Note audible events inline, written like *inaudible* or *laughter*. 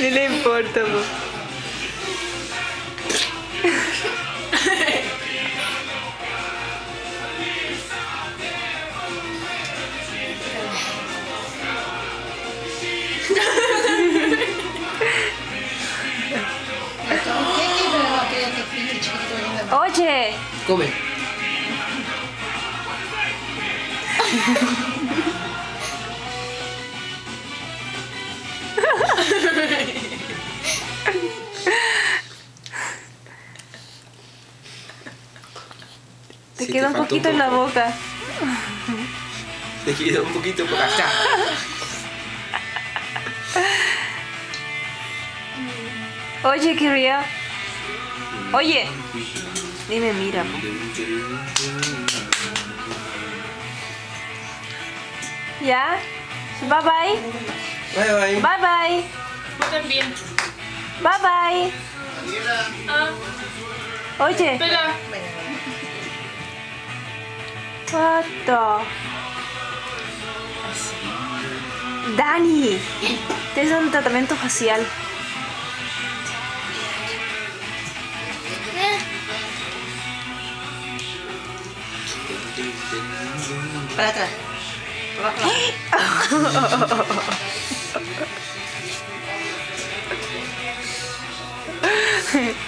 Ni le importa, po. ¿Qué pero te Sí, queda un poquito en la boca. Te queda un poquito por acá. Oye, quería. Oye, dime, mira. po. ¿Ya? Bye bye. Bye bye. Bye bye. Vos también. Bye bye. Ah, Oye, espera. the- Dani, te es un tratamiento facial. Para atrás. Para *laughs* abajo. 哼 *laughs*